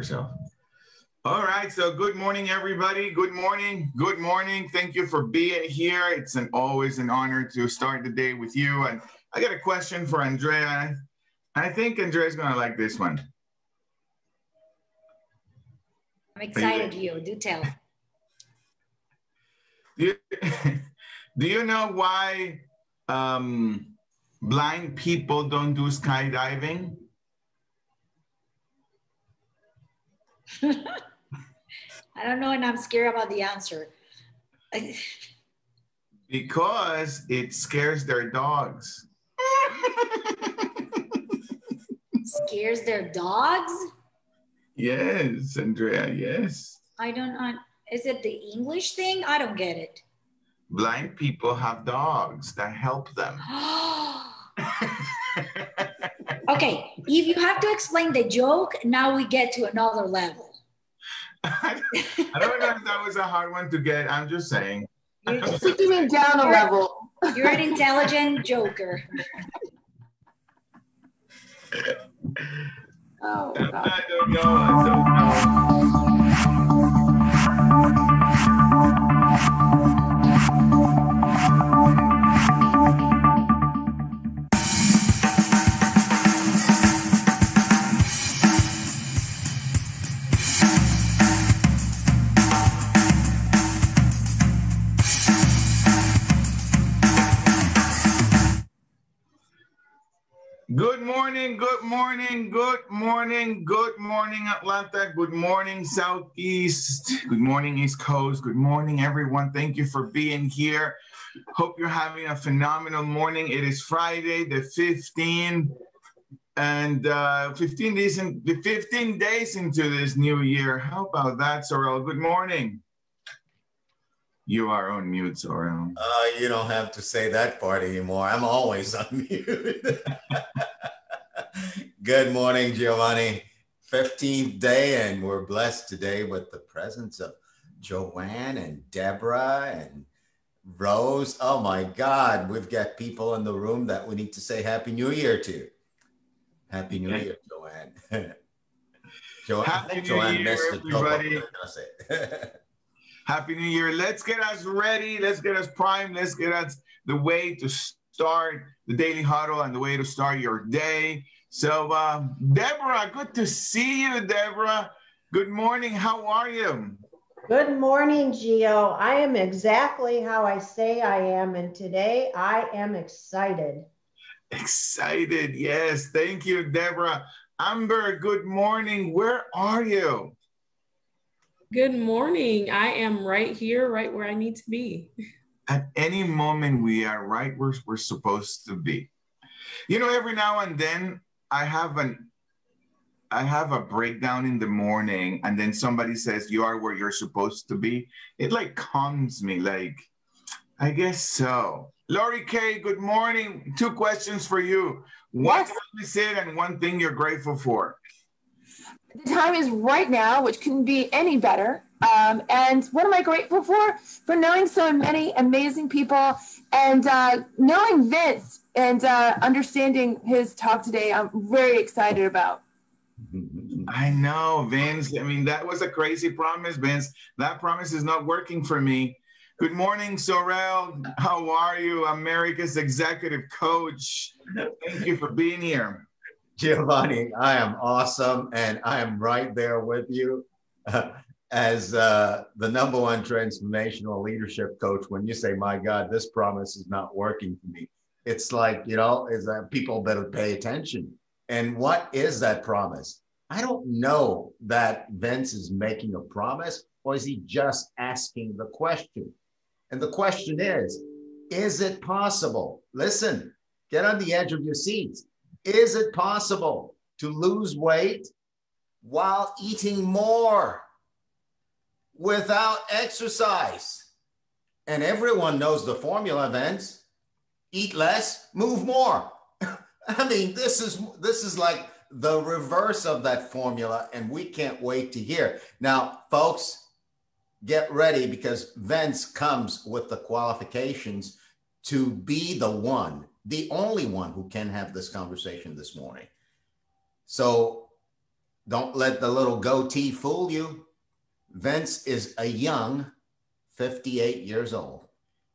yourself. All right. So good morning, everybody. Good morning. Good morning. Thank you for being here. It's an always an honor to start the day with you. And I got a question for Andrea. I think Andrea's gonna like this one. I'm excited, you. Do tell. Do you, do you know why um, blind people don't do skydiving? I don't know, and I'm scared about the answer. because it scares their dogs. Scares their dogs? Yes, Andrea, yes. I don't. Uh, is it the English thing? I don't get it. Blind people have dogs that help them. okay, if you have to explain the joke, now we get to another level. I don't know if that was a hard one to get. I'm just saying. You're taking it down a level. You're an intelligent joker. Oh, I don't know. I don't know. Good morning, good morning, good morning, Atlanta. Good morning, Southeast. Good morning, East Coast. Good morning, everyone. Thank you for being here. Hope you're having a phenomenal morning. It is Friday, the 15th, and uh, 15 days in, 15 days into this new year. How about that, Sorrel? Good morning. You are on mute, Sorrel. Uh, you don't have to say that part anymore. I'm always on mute. Good morning, Giovanni. 15th day, and we're blessed today with the presence of Joanne and Deborah and Rose. Oh my God, we've got people in the room that we need to say Happy New Year to. Happy New. Year, Joanne. Jo- I Happy think New Joanne Year, missed the joke. I'm everybody. not gonna say it. Happy New Year. Let's get us ready. Let's get us primed. Let's get us the way to start the daily huddle and the way to start your day. So, uh, Deborah, good to see you, Deborah. Good morning. How are you? Good morning, Gio. I am exactly how I say I am, and today I am excited. Excited. Yes. Thank you, Deborah. Amber, good morning. Where are you? Good morning. I am right here, right where I need to be. At any moment, we are right where we're supposed to be. You know, every now and then I have an I have a breakdown in the morning, and then somebody says you are where you're supposed to be. It like calms me. Like, I guess so. Lori K, good morning. Two questions for you. What Yes. time is it, and one thing you're grateful for? The time is right now, which couldn't be any better. Um, and what am I grateful for? For knowing so many amazing people and uh, knowing Vince and uh, understanding his talk today. I'm very excited about. I know, Vince. I mean, that was a crazy promise, Vince. That promise is not working for me. Good morning, Sorel. How are you? America's executive coach. Thank you for being here. Giovanni, I am awesome, and I am right there with you as uh, the number one transformational leadership coach. When you say, "My God, this promise is not working for me," it's like you know, is that people better pay attention. And what is that promise? I don't know that Vince is making a promise, or is he just asking the question? And the question is, is it possible? Listen, get on the edge of your seats. Is it possible to lose weight while eating more without exercise? And everyone knows the formula, Vince. Eat less, move more. I mean, this is this is like the reverse of that formula, and we can't wait to hear. Now, folks, get ready because Vince comes with the qualifications to be the one, the only one who can have this conversation this morning. So don't let the little goatee fool you. Vince is a young 58 years old.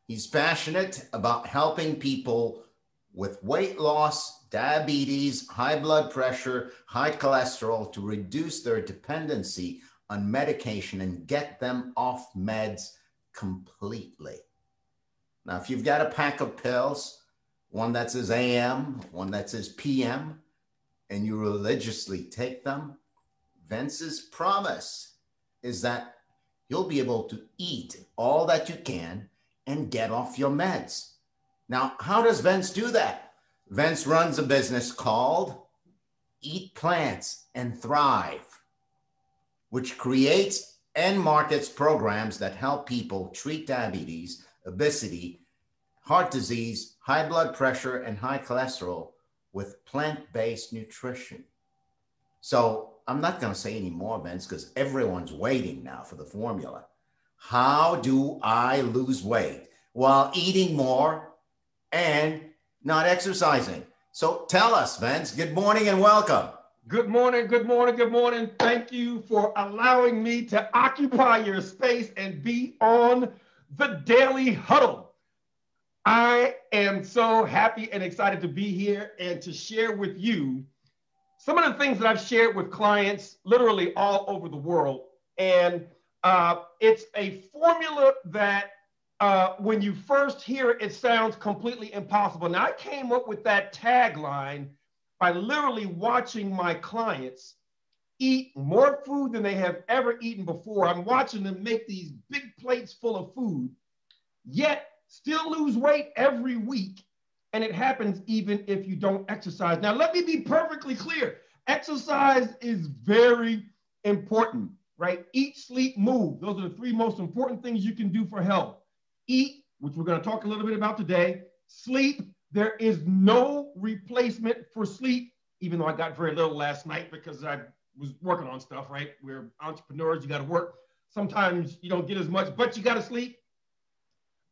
He's passionate about helping people with weight loss, diabetes, high blood pressure, high cholesterol to reduce their dependency on medication and get them off meds completely. Now, if you've got a pack of pills, one that says AM, one that says PM, and you religiously take them, Vince's promise is that you'll be able to eat all that you can and get off your meds. Now, how does Vince do that? Vince runs a business called Eat Plants and Thrive, which creates and markets programs that help people treat diabetes, obesity, heart disease, high blood pressure, and high cholesterol with plant based nutrition. So I'm not going to say any more, Vince, because everyone's waiting now for the formula. How do I lose weight while eating more and not exercising? So tell us, Vince. Good morning and welcome. Good morning, good morning, good morning. Thank you for allowing me to occupy your space and be on the Daily Huddle. I am so happy and excited to be here and to share with you some of the things that I've shared with clients literally all over the world. And uh, it's a formula that uh, when you first hear it, it sounds completely impossible. Now, I came up with that tagline by literally watching my clients eat more food than they have ever eaten before. I'm watching them make these big plates full of food, yet still lose weight every week and it happens even if you don't exercise. Now, let me be perfectly clear exercise is very important, right? Eat, sleep, move. Those are the three most important things you can do for health. Eat, which we're going to talk a little bit about today. Sleep, there is no replacement for sleep, even though I got very little last night because I was working on stuff, right? We're entrepreneurs, you got to work. Sometimes you don't get as much, but you got to sleep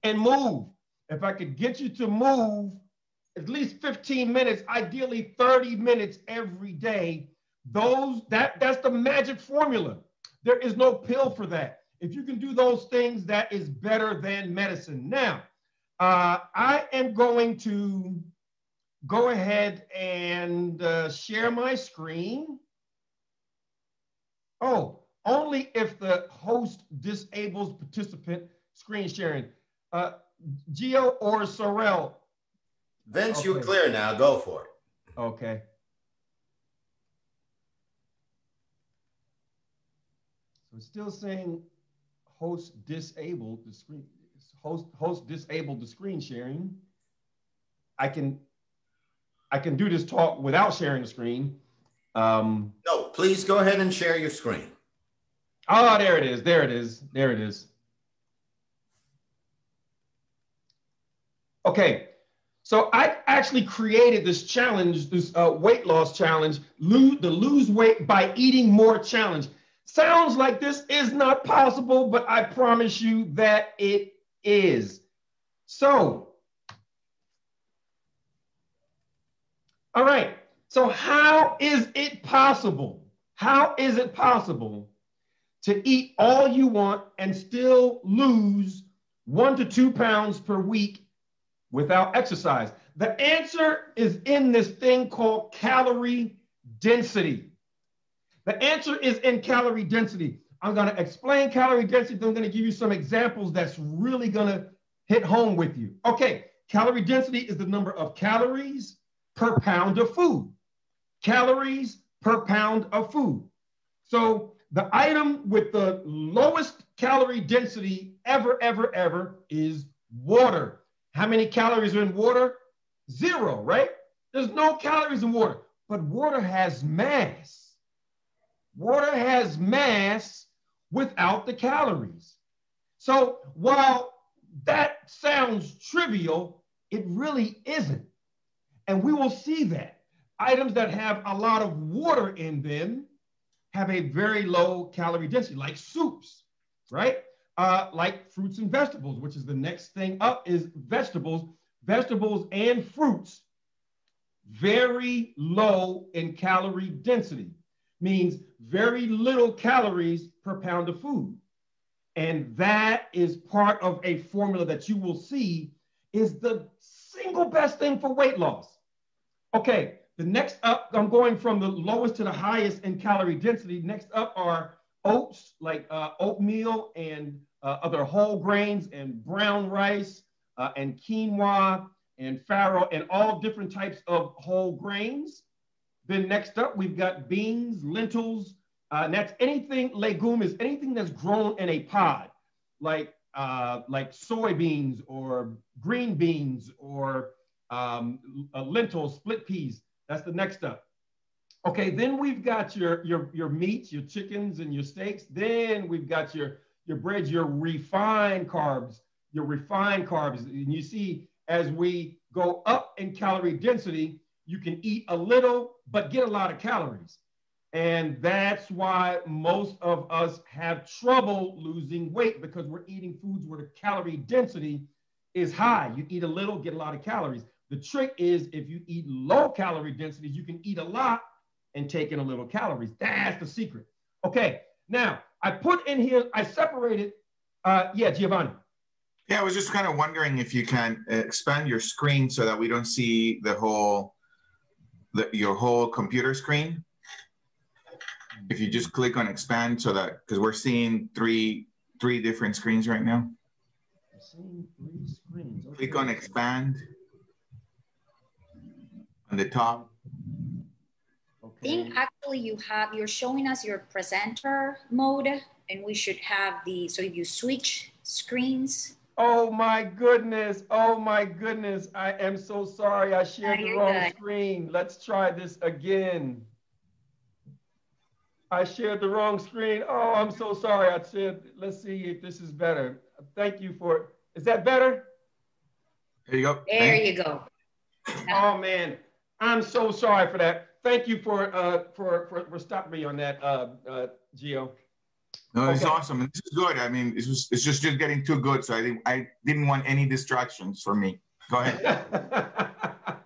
and move. If I could get you to move at least 15 minutes, ideally 30 minutes every day. Those that that's the magic formula. There is no pill for that. If you can do those things, that is better than medicine. Now, uh, I am going to go ahead and uh, share my screen. Oh, only if the host disables participant screen sharing. Uh, Gio or Sorrel, Vince, okay. you're clear now. Go for it. Okay. So it's still saying host disabled the screen host host disabled the screen sharing. I can I can do this talk without sharing the screen. Um, no, please go ahead and share your screen. Oh, there it is. There it is. There it is. Okay. So I actually created this challenge, this uh, weight loss challenge, lose, the lose weight by eating more challenge. Sounds like this is not possible, but I promise you that it is. So, all right. So how is it possible? How is it possible to eat all you want and still lose one to two pounds per week without exercise? The answer is in this thing called calorie density. The answer is in calorie density. I'm going to explain calorie density, then I'm going to give you some examples that's really going to hit home with you. Okay, calorie density is the number of calories per pound of food. Calories per pound of food. So the item with the lowest calorie density ever, ever, ever is water. How many calories are in water? Zero, right? There's no calories in water, but water has mass. Water has mass without the calories. So while that sounds trivial, it really isn't. And we will see that. Items that have a lot of water in them have a very low calorie density, like soups, right? Uh, like fruits and vegetables, which is the next thing up is vegetables. Vegetables and fruits, very low in calorie density. means very little calories per pound of food. And that is part of a formula that you will see is the single best thing for weight loss. Okay, the next up, I'm going from the lowest to the highest in calorie density. Next up are oats, like uh, oatmeal and uh, other whole grains and brown rice uh, and quinoa and farro and all different types of whole grains. Then next up, we've got beans, lentils, uh, and that's anything legume is anything that's grown in a pod, like uh, like soybeans or green beans or um, lentils, split peas. That's the next up. Okay, then we've got your your your meats, your chickens and your steaks. Then we've got your your breads, your refined carbs, your refined carbs. And you see, as we go up in calorie density, you can eat a little but get a lot of calories. And that's why most of us have trouble losing weight because we're eating foods where the calorie density is high. You eat a little, get a lot of calories. The trick is if you eat low calorie densities, you can eat a lot and taking a little calories. That's the secret. Okay, now I put in here, I separated, uh, yeah, Giovanni. Yeah, I was just kind of wondering if you can expand your screen so that we don't see the whole, the, your whole computer screen if you just click on expand so that because we're seeing three three different screens right now. Seeing three screens. Okay. Click on expand on the top. I think actually you have you're showing us your presenter mode and we should have the so if you switch screens. Oh my goodness. Oh my goodness. I am so sorry. I shared the wrong good. screen. Let's try this again. I shared the wrong screen. Oh, I'm so sorry. I said, let's see if this is better. Thank you for, is that better? There you go. There you go. Oh man, I'm so sorry for that. Thank you for uh, for, for for stopping me on that, uh, uh, Gio. No, it's okay. awesome. This is good. I mean, it's just it's just just getting too good. So I didn't I didn't want any distractions for me. Go ahead.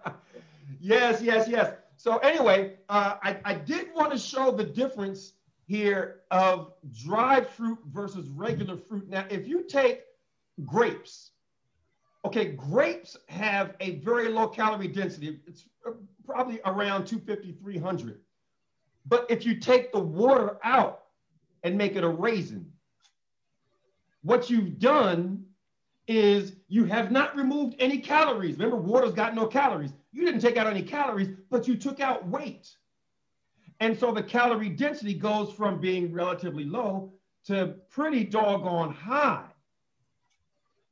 yes, yes, yes. So anyway, uh, I, I did want to show the difference here of dried fruit versus regular fruit. Now, if you take grapes, okay, grapes have a very low calorie density. It's uh, probably around 250, 300. But if you take the water out and make it a raisin, what you've done is you have not removed any calories. Remember, water's got no calories. You didn't take out any calories, but you took out weight. And so the calorie density goes from being relatively low to pretty doggone high.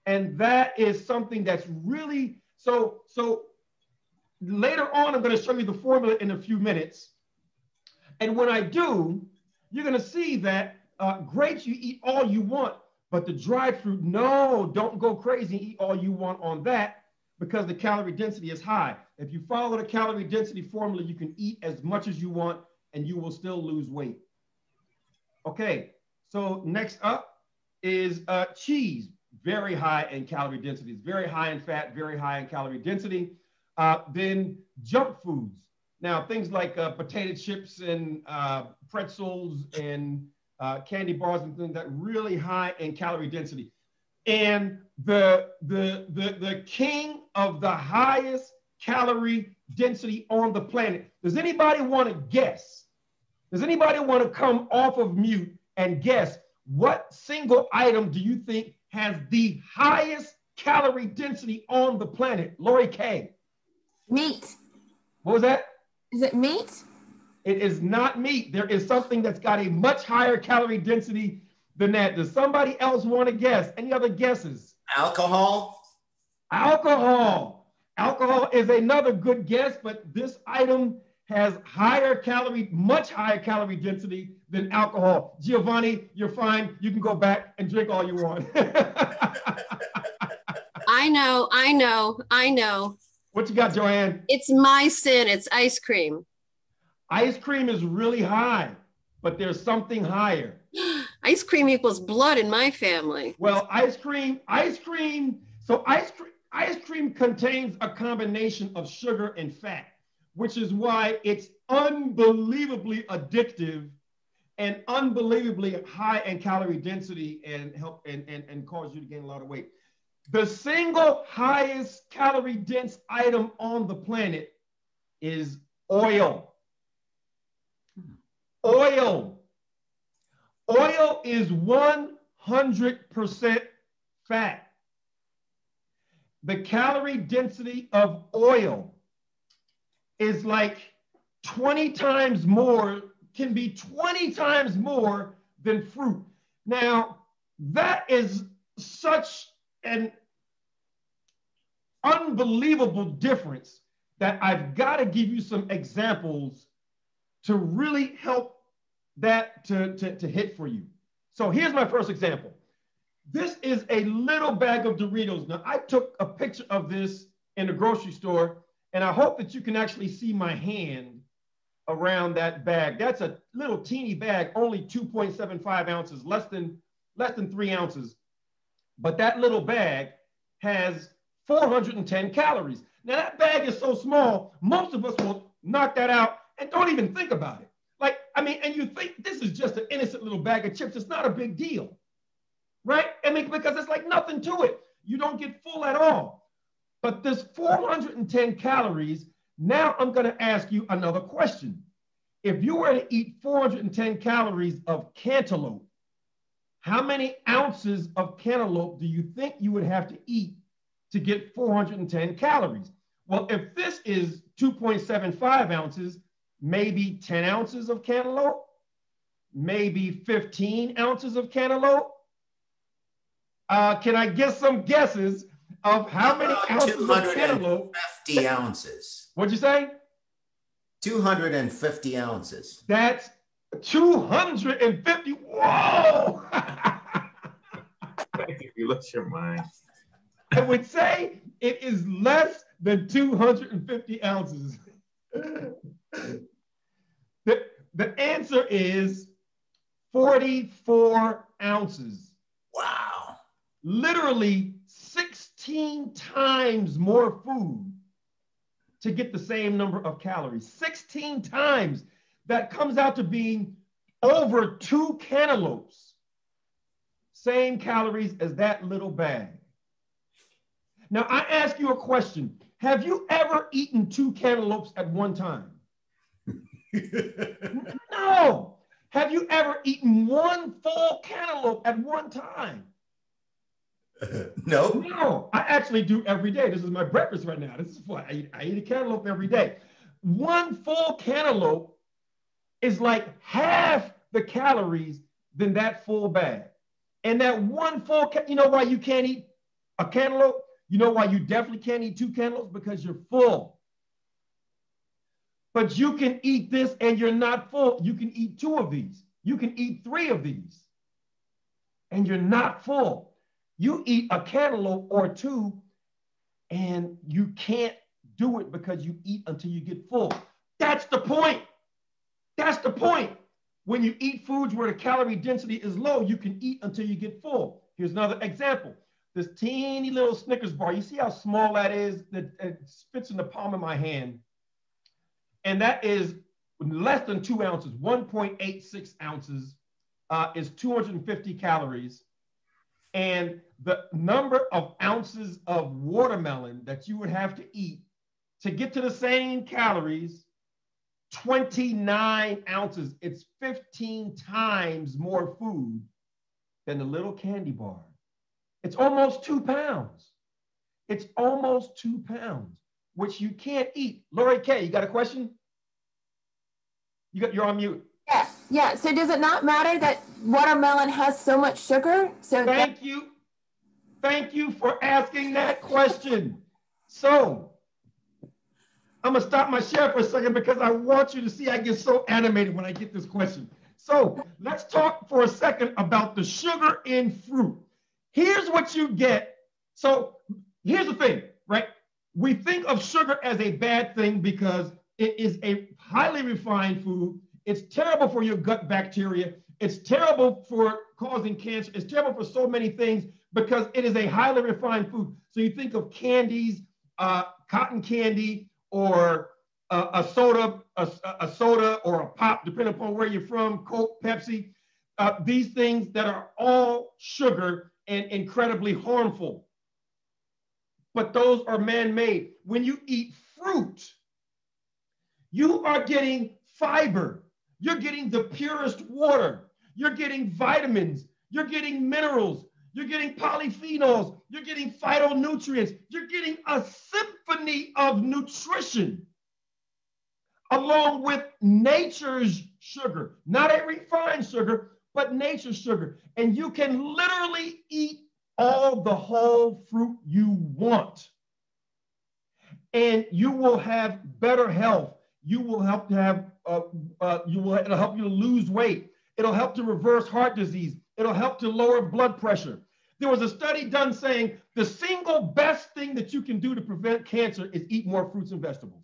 And that is something that's really so so later on I'm going to show you the formula in a few minutes. And when I do, you're going to see that uh, grapes you eat all you want, but the dried fruit, no, don't go crazy eat all you want on that because the calorie density is high. If you follow the calorie density formula, you can eat as much as you want and you will still lose weight. Okay, so next up is uh, cheese, very high in calorie density. It's very high in fat, very high in calorie density. Uh, then junk foods. Now, things like uh, potato chips and uh, pretzels and uh, candy bars and things that really high in calorie density. And the, the, the, the king of the highest calorie density on the planet. Does anybody want to guess? Does anybody want to come off of mute and guess what single item do you think has the highest calorie density on the planet? Lori K. Meat. What was that? Is it meat? It is not meat. There is something that's got a much higher calorie density than that. Does somebody else want to guess? Any other guesses? Alcohol. Alcohol. Alcohol is another good guess, but this item has higher calorie, much higher calorie density than alcohol. Giovanni, you're fine. You can go back and drink all you want. I know, I know, I know. What you got, Joanne? It's my sin. It's ice cream. Ice cream is really high, but there's something higher. ice cream equals blood in my family. Well, ice cream, ice cream. So ice cream, ice cream contains a combination of sugar and fat, which is why it's unbelievably addictive and unbelievably high in calorie density and help and, and, and cause you to gain a lot of weight. The single highest calorie dense item on the planet is oil. Oil. Oil is 100% fat. The calorie density of oil is like 20 times more, can be 20 times more than fruit. Now, that is such an unbelievable difference that I've got to give you some examples to really help that to, to, to hit for you. So here's my first example. This is a little bag of Doritos. Now, I took a picture of this in the grocery store, and I hope that you can actually see my hand around that bag. That's a little teeny bag, only 2.75 ounces, less than, less than three ounces. But that little bag has 410 calories. Now, that bag is so small, most of us will knock that out and don't even think about it. Like, I mean, and you think this is just an innocent little bag of chips. It's not a big deal, right? I mean, because it's like nothing to it. You don't get full at all. But this 410 calories, now I'm going to ask you another question. If you were to eat 410 calories of cantaloupe, how many ounces of cantaloupe do you think you would have to eat to get 410 calories? Well, if this is 2.75 ounces, maybe 10 ounces of cantaloupe, maybe 15 ounces of cantaloupe. Uh, can I get some guesses of how many ounces of cantaloupe? 50 ounces. What'd you say? 250 ounces. That's 250. Whoa! you lost your mind. I would say it is less than 250 ounces. the, the answer is 44 ounces. Wow. Literally 16 times more food to get the same number of calories. 16 times. That comes out to being over two cantaloupes. Same calories as that little bag. Now, I ask you a question. Have you ever eaten two cantaloupes at one time? no. Have you ever eaten one full cantaloupe at one time? no. No, I actually do every day. This is my breakfast right now. This is what I eat. I eat a cantaloupe every day. One full cantaloupe is like half the calories than that full bag. And that one full, ca- you know why you can't eat a cantaloupe? You know why you definitely can't eat two cantaloupes? Because you're full. But you can eat this and you're not full. You can eat two of these. You can eat three of these and you're not full. You eat a cantaloupe or two and you can't do it because you eat until you get full. That's the point. That's the point. When you eat foods where the calorie density is low, you can eat until you get full. Here's another example. This teeny little Snickers bar, you see how small that is? That it fits in the palm of my hand. And that is less than two ounces, 1.86 ounces uh, is 250 calories. And the number of ounces of watermelon that you would have to eat to get to the same calories 29 ounces. It's 15 times more food than the little candy bar. It's almost two pounds. It's almost two pounds, which you can't eat. Lori K, you got a question? You got you're on mute. Yeah, yeah. So does it not matter that watermelon has so much sugar? So thank you. Thank you for asking that question. So I'm gonna stop my share for a second because I want you to see I get so animated when I get this question. So let's talk for a second about the sugar in fruit. Here's what you get. So here's the thing, right? We think of sugar as a bad thing because it is a highly refined food. It's terrible for your gut bacteria. It's terrible for causing cancer. It's terrible for so many things because it is a highly refined food. So you think of candies, uh, cotton candy, or a, a soda, a, a, soda or a pop, depending upon where you're from, Coke, Pepsi, uh, these things that are all sugar and incredibly harmful. But those are man-made. When you eat fruit, you are getting fiber. You're getting the purest water. You're getting vitamins. You're getting minerals. You're getting polyphenols. You're getting phytonutrients. You're getting a symphony of nutrition along with nature's sugar, not a refined sugar, but nature's sugar. And you can literally eat all the whole fruit you want. And you will have better health. You will help to have, uh, uh, you will, it'll help you lose weight. It'll help to reverse heart disease. It'll help to lower blood pressure. There was a study done saying the single best thing that you can do to prevent cancer is eat more fruits and vegetables.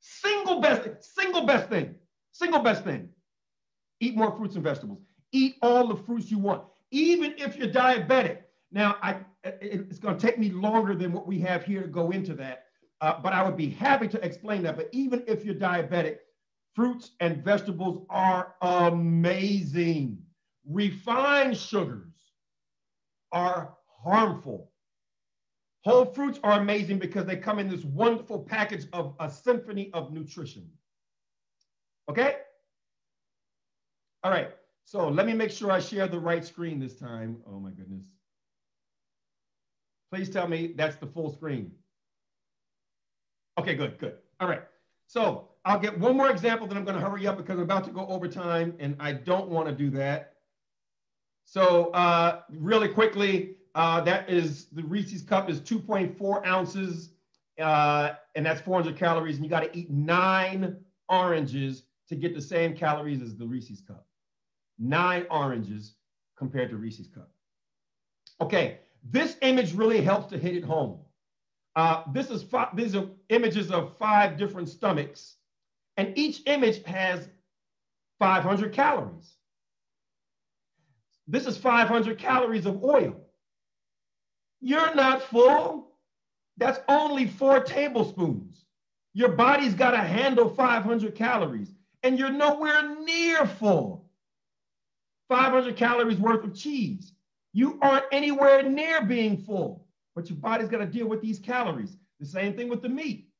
Single best, single best thing, single best thing. Eat more fruits and vegetables. Eat all the fruits you want, even if you're diabetic. Now, I, it's going to take me longer than what we have here to go into that, uh, but I would be happy to explain that. But even if you're diabetic, fruits and vegetables are amazing. Refined sugars are harmful. Whole fruits are amazing because they come in this wonderful package of a symphony of nutrition. Okay? All right. So let me make sure I share the right screen this time. Oh my goodness. Please tell me that's the full screen. Okay, good, good. All right. So I'll get one more example, then I'm going to hurry up because I'm about to go over time and I don't want to do that. So uh, really quickly, uh, that is the Reese's cup is 2.4 ounces, uh, and that's 400 calories. And you got to eat nine oranges to get the same calories as the Reese's cup. Nine oranges compared to Reese's cup. Okay, this image really helps to hit it home. Uh, this is these are images of five different stomachs, and each image has 500 calories. This is 500 calories of oil. You're not full. That's only four tablespoons. Your body's got to handle 500 calories, and you're nowhere near full. 500 calories worth of cheese. You aren't anywhere near being full, but your body's got to deal with these calories. The same thing with the meat.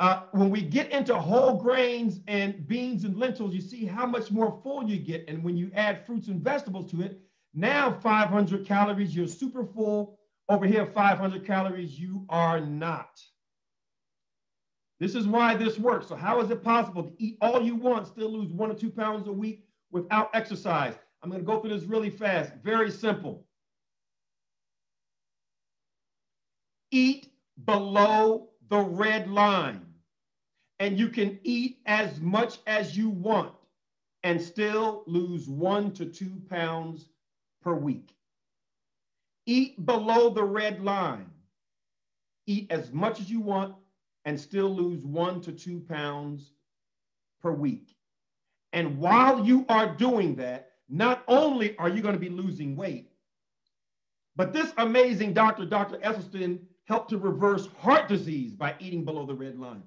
Uh, when we get into whole grains and beans and lentils, you see how much more full you get. And when you add fruits and vegetables to it, now 500 calories, you're super full. Over here, 500 calories, you are not. This is why this works. So how is it possible to eat all you want, still lose one or two pounds a week without exercise? I'm going to go through this really fast. Very simple. Eat below the red line. And you can eat as much as you want and still lose one to two pounds per week. Eat below the red line. Eat as much as you want and still lose one to two pounds per week. And while you are doing that, not only are you going to be losing weight, but this amazing doctor, Dr. Esselstyn, help to reverse heart disease by eating below the red line.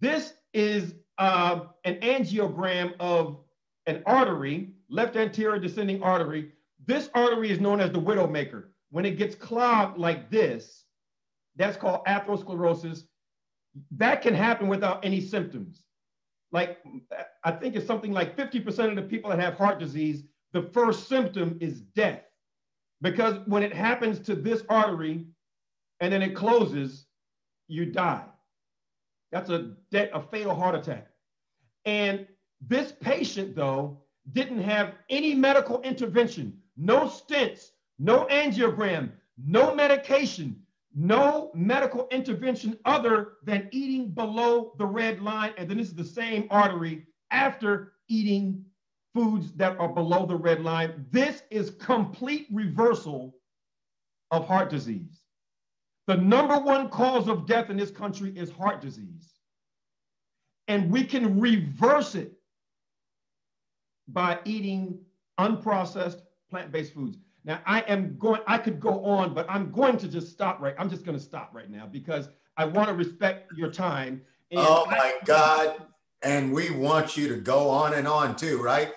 This is uh, an angiogram of an artery, left anterior descending artery. This artery is known as the widowmaker. When it gets clogged like this, that's called atherosclerosis. That can happen without any symptoms. Like, I think it's something like 50% of the people that have heart disease, the first symptom is death. Because when it happens to this artery, and then it closes, you die. That's a, de- a fatal heart attack. And this patient, though, didn't have any medical intervention, no stents, no angiogram, no medication, no medical intervention other than eating below the red line. And then this is the same artery after eating foods that are below the red line. This is complete reversal of heart disease. The number one cause of death in this country is heart disease. And we can reverse it by eating unprocessed plant-based foods. Now I am going, I could go on, but I'm going to just stop right. I'm just going to stop right now because I want to respect your time And oh my God. And we want you to go on and on too, right?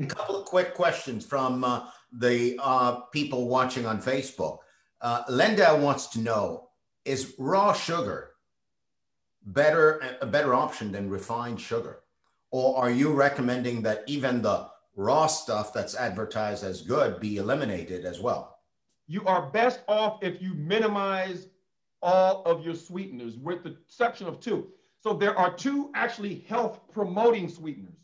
A couple of quick questions from uh, the uh, people watching on Facebook. Uh, Linda wants to know Is raw sugar better a better option than refined sugar? Or are you recommending that even the raw stuff that's advertised as good be eliminated as well? You are best off if you minimize all of your sweeteners, with the exception of two. So there are two actually health promoting sweeteners.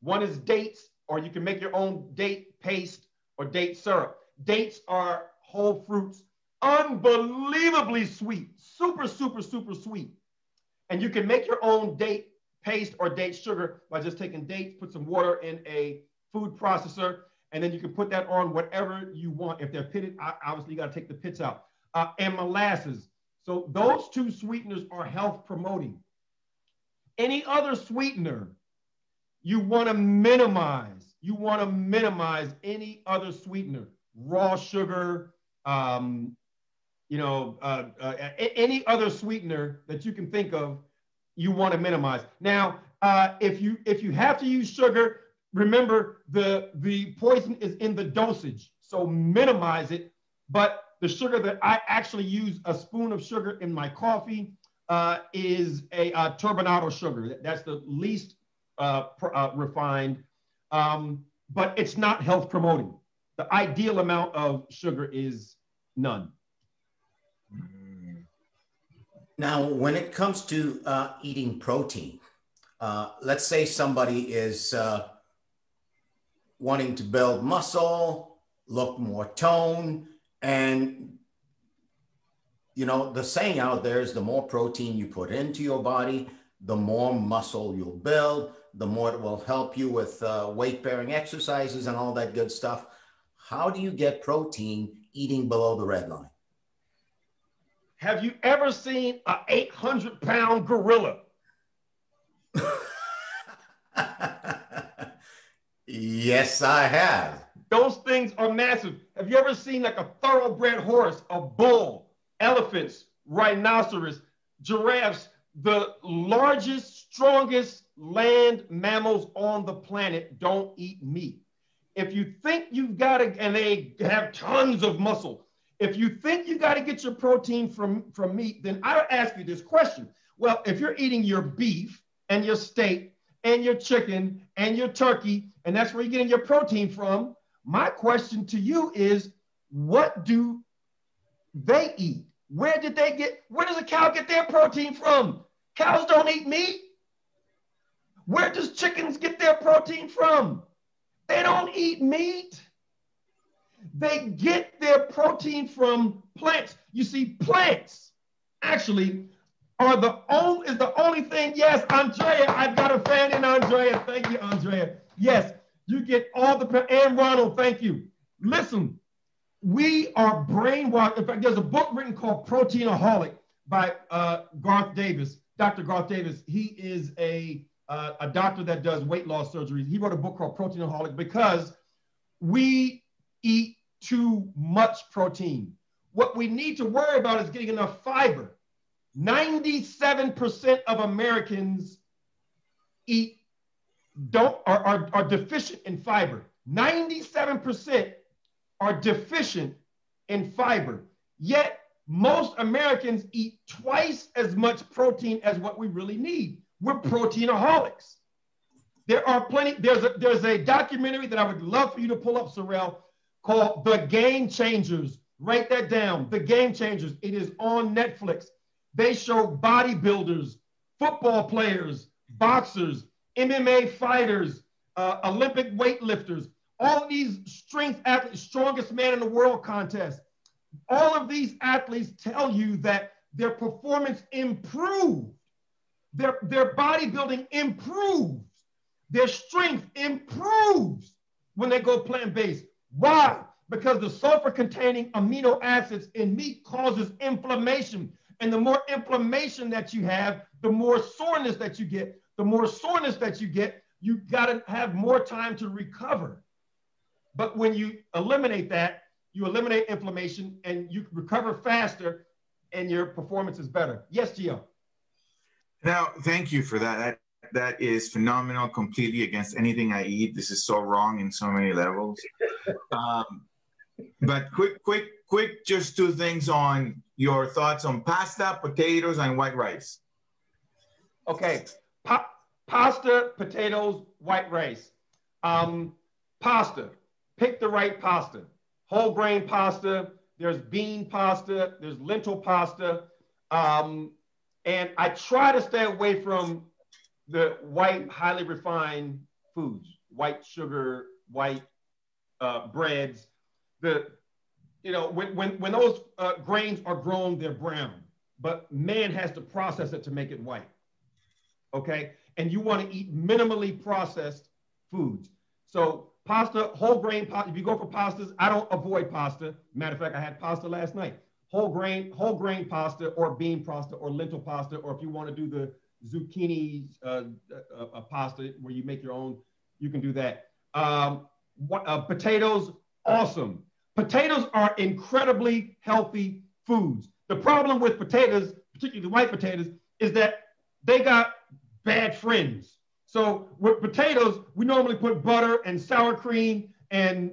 One is dates, or you can make your own date paste or date syrup. Dates are whole fruits, unbelievably sweet, super, super, super sweet. And you can make your own date paste or date sugar by just taking dates, put some water in a food processor, and then you can put that on whatever you want. If they're pitted, obviously you got to take the pits out. Uh, and molasses. So those two sweeteners are health promoting. Any other sweetener, you want to minimize. You want to minimize any other sweetener, raw sugar, um, you know, uh, uh, any other sweetener that you can think of, you want to minimize. Now, uh, if you if you have to use sugar, remember the the poison is in the dosage, so minimize it. But the sugar that I actually use, a spoon of sugar in my coffee, uh, is a, a turbinado sugar. That's the least uh, uh, refined, um, but it's not health promoting. The ideal amount of sugar is none. Now, when it comes to uh, eating protein, uh, let's say somebody is uh, wanting to build muscle, look more toned, and you know the saying out there is the more protein you put into your body, the more muscle you'll build, the more it will help you with uh, weight bearing exercises and all that good stuff. How do you get protein eating below the red line? Have you ever seen an 800 pound gorilla? yes, I have. Those things are massive. Have you ever seen like a thoroughbred horse, a bull, elephants, rhinoceros, giraffes, the largest, strongest land mammals on the planet don't eat meat. If you think you've got to, and they have tons of muscle, if you think you got to get your protein from, from meat, then I'll ask you this question. Well, if you're eating your beef and your steak and your chicken and your turkey, and that's where you're getting your protein from, my question to you is what do they eat? Where did they get, where does a cow get their protein from? Cows don't eat meat. Where does chickens get their protein from? They don't eat meat. They get their protein from plants. You see, plants actually are the only is the only thing. Yes, Andrea, I've got a fan in Andrea. Thank you, Andrea. Yes, you get all the and Ronald. Thank you. Listen, we are brainwashed. In fact, there's a book written called Proteinaholic by uh, Garth Davis, Dr. Garth Davis. He is a uh, a doctor that does weight loss surgeries. He wrote a book called Proteinaholic because we eat too much protein. What we need to worry about is getting enough fiber. 97% of Americans eat don't are, are, are deficient in fiber. 97% are deficient in fiber. Yet most Americans eat twice as much protein as what we really need. We're proteinaholics. There are plenty, there's a, there's a documentary that I would love for you to pull up, Sorrell, called The Game Changers. Write that down. The Game Changers. It is on Netflix. They show bodybuilders, football players, boxers, MMA fighters, uh, Olympic weightlifters, all these strength athletes, strongest man in the world contest. All of these athletes tell you that their performance improved, their, their bodybuilding improves, their strength improves when they go plant based. Why? Because the sulfur containing amino acids in meat causes inflammation. And the more inflammation that you have, the more soreness that you get. The more soreness that you get, you got to have more time to recover. But when you eliminate that, you eliminate inflammation and you recover faster and your performance is better. Yes, Gio. Now, thank you for that. That that is phenomenal. Completely against anything I eat. This is so wrong in so many levels. Um, but quick, quick, quick. Just two things on your thoughts on pasta, potatoes, and white rice. Okay, pa- pasta, potatoes, white rice. Um, pasta. Pick the right pasta. Whole grain pasta. There's bean pasta. There's lentil pasta. Um, and I try to stay away from the white, highly refined foods, white sugar, white uh, breads. The, you know, when, when, when those uh, grains are grown, they're brown, but man has to process it to make it white. Okay. And you want to eat minimally processed foods. So pasta, whole grain pasta. If you go for pastas, I don't avoid pasta. Matter of fact, I had pasta last night whole grain, whole grain pasta or bean pasta or lentil pasta, or if you want to do the zucchini uh, uh, uh, pasta where you make your own, you can do that. Um, what, uh, potatoes, awesome. Potatoes are incredibly healthy foods. The problem with potatoes, particularly white potatoes, is that they got bad friends. So with potatoes, we normally put butter and sour cream and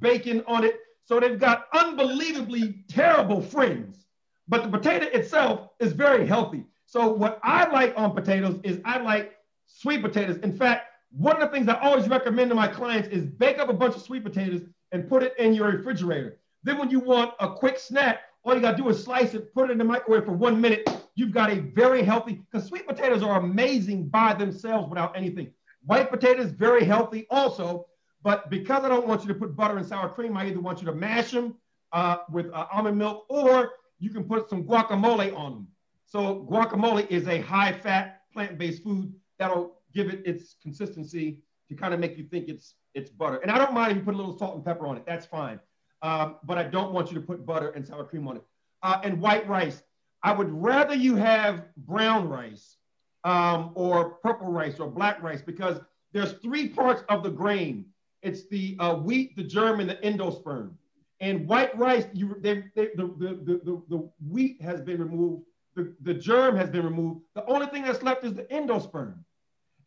bacon on it. So they've got unbelievably terrible friends. But the potato itself is very healthy. So what I like on potatoes is I like sweet potatoes. In fact, one of the things I always recommend to my clients is bake up a bunch of sweet potatoes and put it in your refrigerator. Then when you want a quick snack, all you gotta do is slice it, put it in the microwave for one minute. You've got a very healthy, because sweet potatoes are amazing by themselves without anything. White potatoes, very healthy also. But because I don't want you to put butter and sour cream, I either want you to mash them uh, with uh, almond milk or you can put some guacamole on them. So guacamole is a high fat plant-based food that'll give it its consistency to kind of make you think it's it's butter. And I don't mind if you put a little salt and pepper on it. That's fine. Um, but I don't want you to put butter and sour cream on it. Uh, and white rice. I would rather you have brown rice um, or purple rice or black rice because there's three parts of the grain. It's the uh, wheat, the germ, and the endosperm. And white rice, you, they, they, the, the, the, the, wheat has been removed, the, the germ has been removed. The only thing that's left is the endosperm.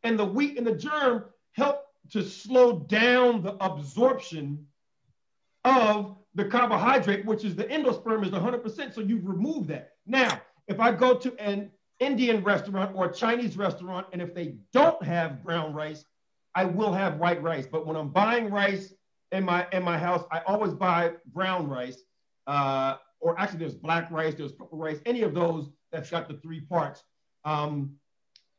And the wheat and the germ help to slow down the absorption of the carbohydrate, which is the endosperm is 100%. So you've removed that. Now, if I go to an Indian restaurant or a Chinese restaurant, and if they don't have brown rice, I will have white rice. But when I'm buying rice in my in my house, I always buy brown rice. Uh, or actually, there's black rice, there's purple rice, any of those that's got the three parts. Um,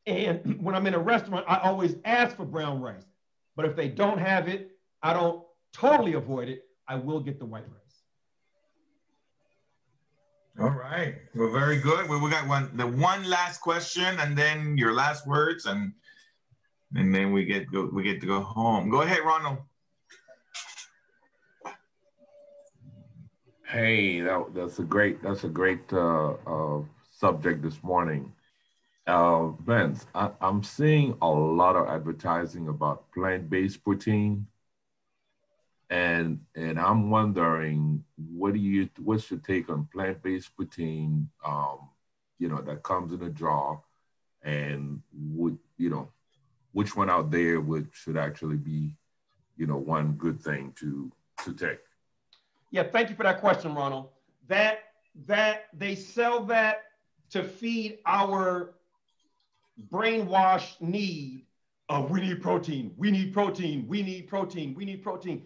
and when I'm in a restaurant, I always ask for brown rice. But if they don't have it, I don't totally avoid it. I will get the white rice. All right. Well, very good. Well, we got one the one last question and then your last words and and then we get go, we get to go home. Go ahead, Ronald. Hey, that, that's a great that's a great uh, uh, subject this morning. Uh, Vince, I, I'm seeing a lot of advertising about plant-based protein, and and I'm wondering what do you what's your take on plant-based protein? Um, you know that comes in a jar, and would you know which one out there would should actually be, you know, one good thing to to take? Yeah, thank you for that question, Ronald. That that they sell that to feed our brainwashed need of we need protein, we need protein, we need protein, we need protein.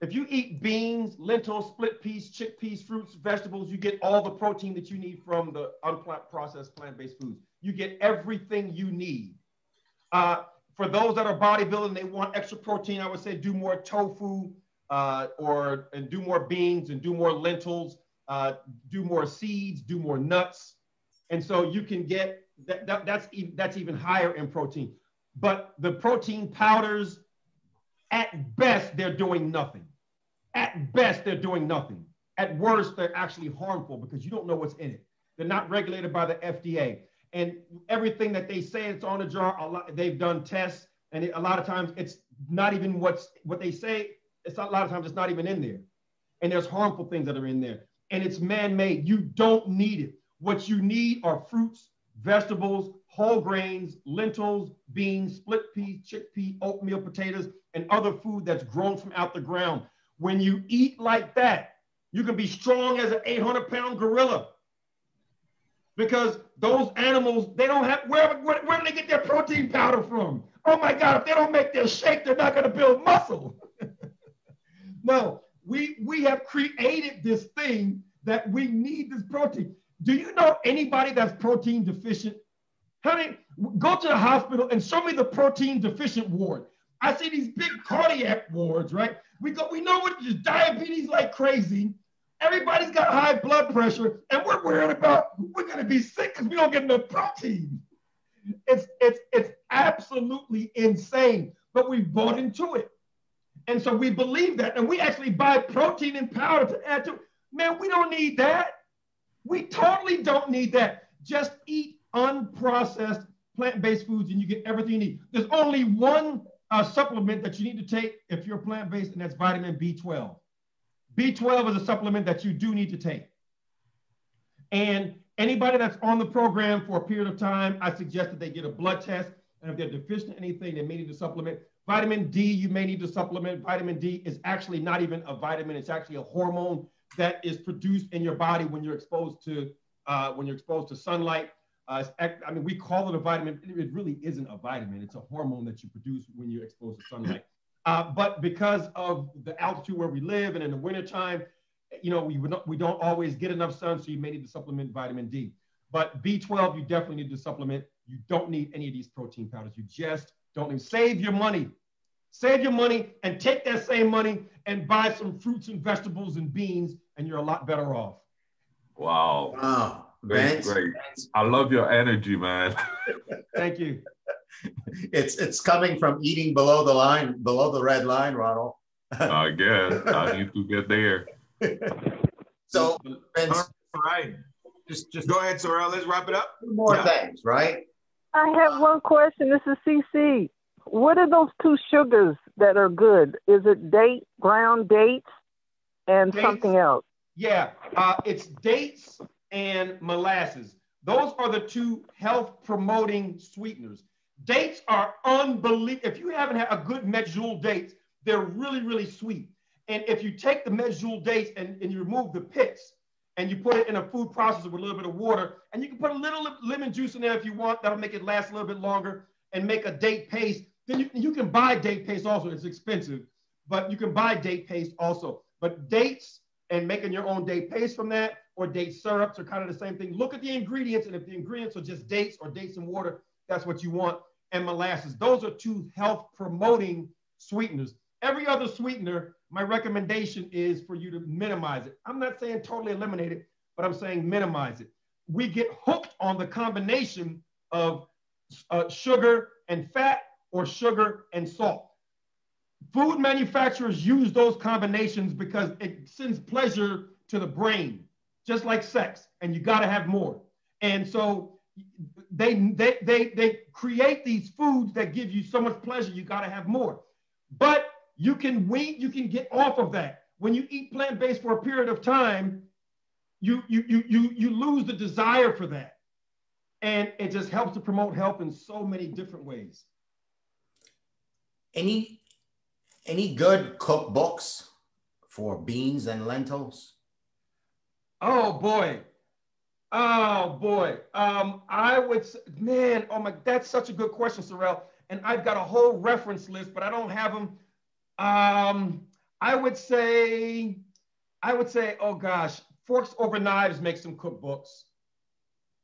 If you eat beans, lentils, split peas, chickpeas, fruits, vegetables, you get all the protein that you need from the unprocessed plant-based foods. You get everything you need. Uh, for those that are bodybuilding, they want extra protein. I would say do more tofu uh, or and do more beans and do more lentils, uh, do more seeds, do more nuts, and so you can get that, that that's that's even higher in protein. But the protein powders, at best, they're doing nothing. At best, they're doing nothing. At worst, they're actually harmful because you don't know what's in it. They're not regulated by the FDA and everything that they say it's on a jar, a lot, they've done tests, and a lot of times it's not even what's what they say. It's not, a lot of times it's not even in there, and there's harmful things that are in there, and it's man-made. You don't need it. What you need are fruits, vegetables, whole grains, lentils, beans, split peas, chickpea, oatmeal, potatoes, and other food that's grown from out the ground. When you eat like that, you can be strong as an 800 pound gorilla because those animals, they don't have, where, where, where do they get their protein powder from? Oh my God, if they don't make their shake, they're not going to build muscle. no, we, we have created this thing that we need this protein. Do you know anybody that's protein deficient? Honey, go to the hospital and show me the protein deficient ward. I see these big cardiac wards, right? We go, we know what diabetes like crazy. Everybody's got high blood pressure, and we're worried about we're gonna be sick because we don't get enough protein. It's it's it's absolutely insane, but we bought into it. And so we believe that, and we actually buy protein and powder to add to. Man, we don't need that. We totally don't need that. Just eat unprocessed plant-based foods and you get everything you need. There's only one uh, supplement that you need to take if you're plant-based, and that's vitamin B12. B12 is a supplement that you do need to take. And anybody that's on the program for a period of time, I suggest that they get a blood test. And if they're deficient in anything, they may need to supplement. Vitamin D, you may need to supplement. Vitamin D is actually not even a vitamin, it's actually a hormone that is produced in your body when you're exposed to uh, when you're exposed to sunlight. Uh, I mean, we call it a vitamin. It really isn't a vitamin. It's a hormone that you produce when you're exposed to sunlight. Uh, but because of the altitude where we live and in the wintertime, you know, we, not, we don't always get enough sun, so you may need to supplement vitamin D. But B12, you definitely need to supplement. You don't need any of these protein powders. You just don't need. Save your money. Save your money and take that same money and buy some fruits and vegetables and beans, and you're a lot better off. Wow. Wow. Great, great. I love your energy, man. Thank you. It's it's coming from eating below the line, below the red line, Ronald. I guess I need to get there. So, Vince, All right. just just Go ahead, Sorrel. Let's wrap it up. two more Yeah. things, right? I have one question. This is CC. What are those two sugars that are good? Is it date, ground dates, and Dates. something else? Yeah, uh, it's dates and molasses. Those are the two health promoting sweeteners. Dates are unbelievable. If you haven't had a good medjool dates, they're really, really sweet. And if you take the medjool dates and, and you remove the pits and you put it in a food processor with a little bit of water, and you can put a little lemon juice in there if you want, that'll make it last a little bit longer and make a date paste. Then you, you can buy date paste also. It's expensive, but you can buy date paste also. But dates and making your own date paste from that or date syrups are kind of the same thing. Look at the ingredients, and if the ingredients are just dates or dates and water, that's what you want. And molasses. Those are two health promoting sweeteners. Every other sweetener, my recommendation is for you to minimize it. I'm not saying totally eliminate it, but I'm saying minimize it. We get hooked on the combination of uh, sugar and fat or sugar and salt. Food manufacturers use those combinations because it sends pleasure to the brain, just like sex, and you got to have more. And so they, they, they, they create these foods that give you so much pleasure, you got to have more. But you can wait, you can get off of that. When you eat plant-based for a period of time, you, you, you, you, you lose the desire for that. And it just helps to promote health in so many different ways. Any any good cookbooks for beans and lentils? Oh boy. Oh boy. Um, I would, man, oh my, that's such a good question, Sorrel. And I've got a whole reference list, but I don't have them. Um, I would say, I would say, oh gosh, Forks Over Knives makes some cookbooks.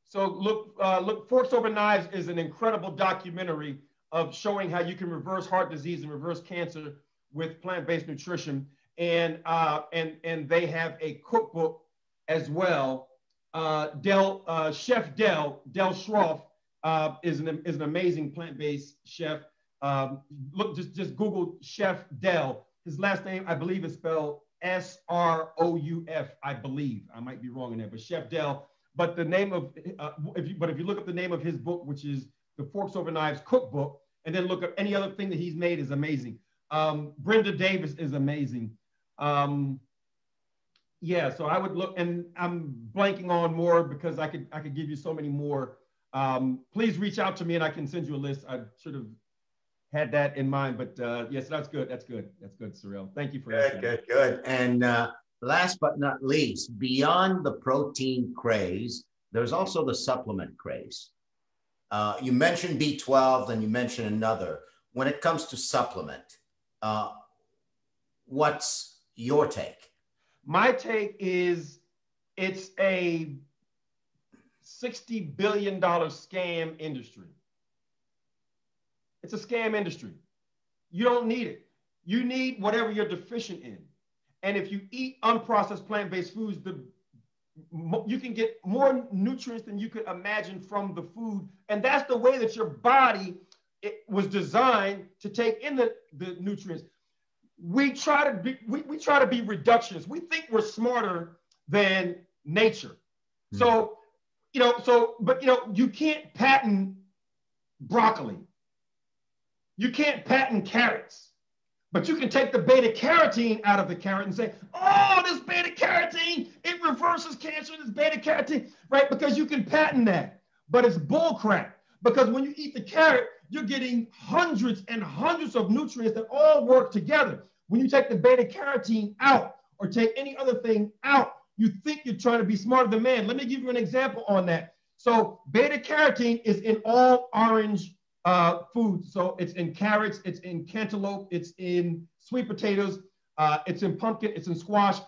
So look, uh, look, Forks Over Knives is an incredible documentary of showing how you can reverse heart disease and reverse cancer with plant-based nutrition. And uh, and and they have a cookbook as well. Uh, Del uh, Chef Del Del Sroufe uh, is an is an amazing plant-based chef. Um, look, just just Google Chef Del. His last name, I believe, is spelled S R O U F. I believe I might be wrong in there, but Chef Del. But the name of uh, if you but if you look up the name of his book, which is the Forks Over Knives Cookbook, and then look up any other thing that he's made is amazing. Um, Brenda Davis is amazing. Um, yeah, so I would look, and I'm blanking on more because I could I could give you so many more. Um, please reach out to me and I can send you a list. I should have had that in mind, but uh, yes, that's good. That's good. That's good, Sorrel. Thank you for good, good, good. And uh, last but not least, beyond the protein craze, there's also the supplement craze. Uh, you mentioned B12 and you mentioned another. When it comes to supplement, uh, what's your take? My take is it's a $60 billion scam industry. It's a scam industry. You don't need it. You need whatever you're deficient in. And if you eat unprocessed plant-based foods, the you can get more nutrients than you could imagine from the food. And that's the way that your body was designed to take in the, the nutrients. We try to be we, we try to be reductionists. We think we're smarter than nature. Mm-hmm. So, you know, so but you know, you can't patent broccoli. You can't patent carrots. But you can take the beta carotene out of the carrot and say, oh, this beta carotene, it reverses cancer, this beta carotene, right? Because you can patent that. But it's bullcrap. Because when you eat the carrot, you're getting hundreds and hundreds of nutrients that all work together. When you take the beta carotene out or take any other thing out, you think you're trying to be smarter than man. Let me give you an example on that. So beta carotene is in all orange uh, foods. So it's in carrots, it's in cantaloupe, it's in sweet potatoes, uh, it's in pumpkin, it's in squash,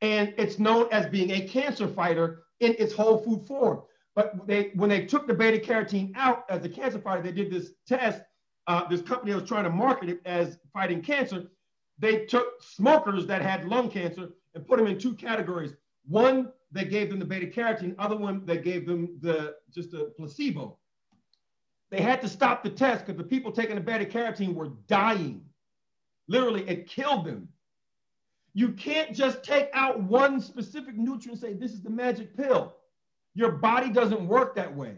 and it's known as being a cancer fighter in its whole food form. But they, when they took the beta carotene out as a cancer fighter, they did this test. Uh, this company was trying to market it as fighting cancer. They took smokers that had lung cancer and put them in two categories. One, they gave them the beta carotene. Other one, they gave them the just a placebo. They had to stop the test because the people taking the beta carotene were dying. Literally, it killed them. You can't just take out one specific nutrient and say, this is the magic pill. Your body doesn't work that way.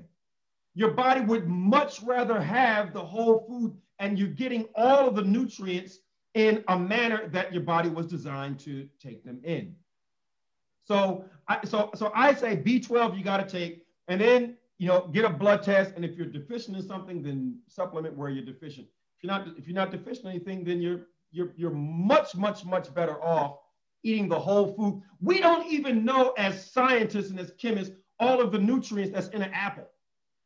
Your body would much rather have the whole food and you're getting all of the nutrients in a manner that your body was designed to take them in. So, I, so, so I say B12 you got to take, and then you know get a blood test, and if you're deficient in something, then supplement where you're deficient. If you're not if you're not deficient in anything, then you're you're you're much much much better off eating the whole food. We don't even know as scientists and as chemists all of the nutrients that's in an apple.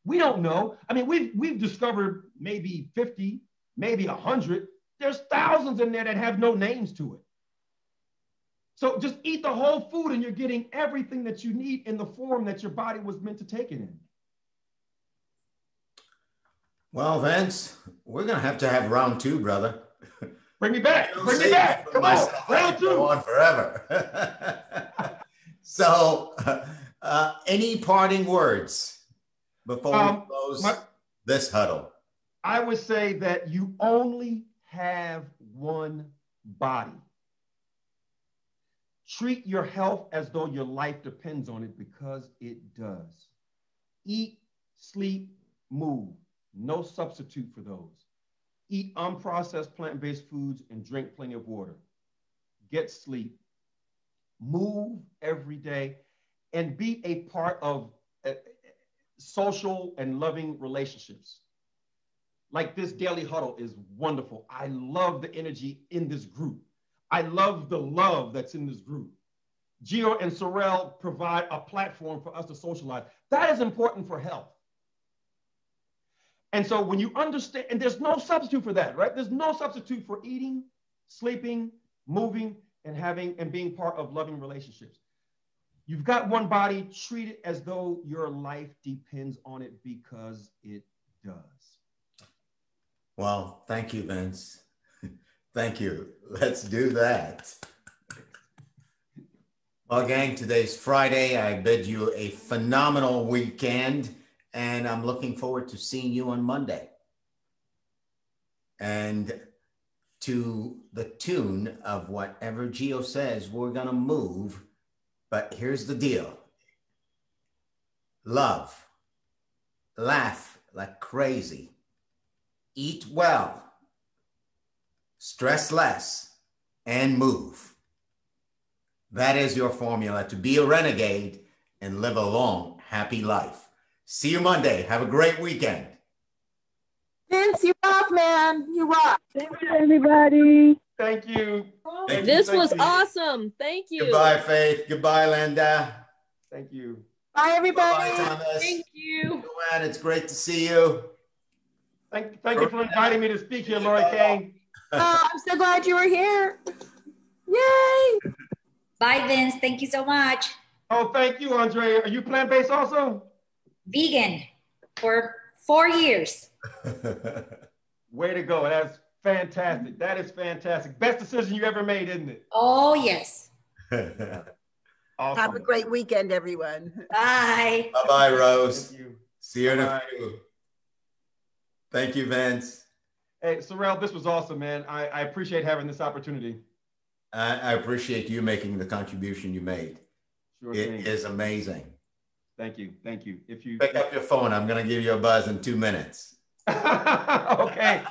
We don't know. I mean, we've we've discovered maybe 50, maybe 100. There's thousands in there that have no names to it. So just eat the whole food and you're getting everything that you need in the form that your body was meant to take it in. Well, Vince, we're gonna have to have round two, brother. Bring me back. Bring me back. Come on, round two. Go on forever. so uh, any parting words before um, we close my, this huddle? I would say that you only have one body. Treat your health as though your life depends on it because it does. Eat, sleep, move. No substitute for those. Eat unprocessed plant based foods and drink plenty of water. Get sleep. Move every day and be a part of uh, social and loving relationships. Like this daily huddle is wonderful. I love the energy in this group. I love the love that's in this group. Gio and Sorrel provide a platform for us to socialize. That is important for health. And so when you understand, and there's no substitute for that, right? There's no substitute for eating, sleeping, moving, and having and being part of loving relationships. You've got one body, treat it as though your life depends on it because it does. Well, thank you, Vince. thank you. Let's do that. Well, gang, today's Friday. I bid you a phenomenal weekend, and I'm looking forward to seeing you on Monday. And to the tune of whatever Gio says, we're going to move but here's the deal love, laugh like crazy, eat well, stress less, and move. That is your formula to be a renegade and live a long, happy life. See you Monday. Have a great weekend. Vince, you rock, man. You rock. Everybody. Thank you. Thank This Thank was you. awesome. Thank you. Goodbye, Faith. Goodbye, Linda. Thank you. Bye, everybody. Goodbye, Thomas. Thank you. Joanne, it's great to see you. Thank, thank you for inviting me to speak here, Lori Kay. Oh, I'm so glad you were here. Yay. Bye, Vince. Thank you so much. Oh, thank you, Andre. Are you plant-based also? Vegan for four years. Way to go. That's fantastic. That is fantastic. Best decision you ever made, isn't it? Oh, yes. Awesome. Have a great weekend, everyone. Bye. Bye bye, Rose. Thank you. See you in a few. Thank you, Vince. Hey, Sorrel, this was awesome, man. I, I appreciate having this opportunity. I, I appreciate you making the contribution you made. Sure It thing. is amazing. Thank you. Thank you. If you Pick up your phone. I'm going to give you a buzz in two minutes. okay.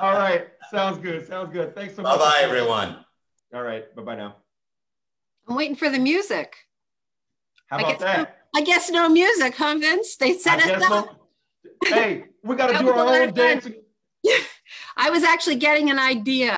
All right. Sounds good. Sounds good. Thanks so Bye much. bye, bye, everyone. All right. Bye bye now. I'm waiting for the music. How I about guess that? I guess no music, huh, Vince? They I set us up. so. Hey, we got to do our own of fun. dancing. I was actually getting an idea